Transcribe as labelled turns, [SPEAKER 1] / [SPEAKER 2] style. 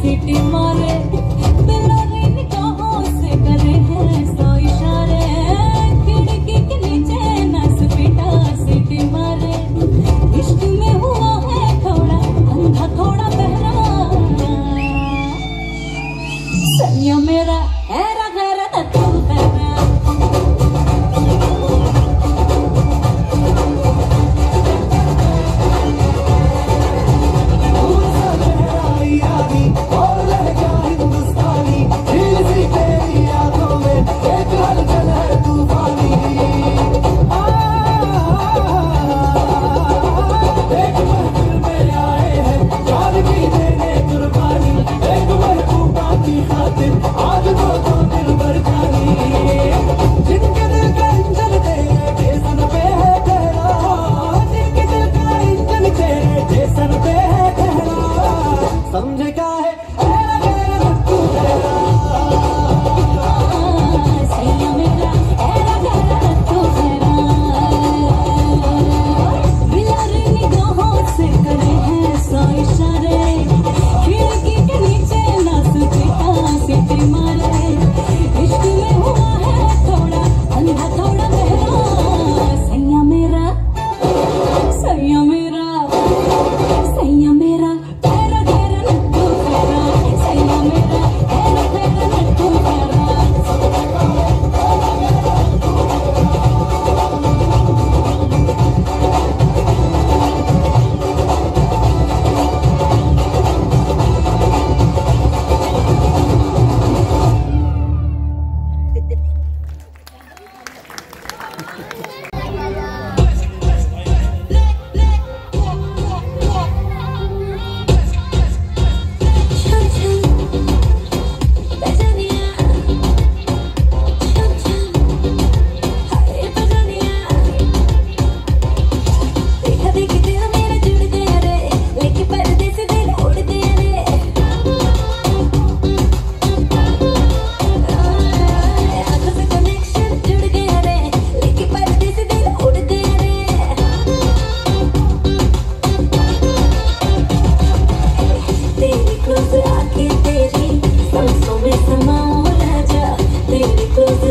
[SPEAKER 1] Kitty Marley. close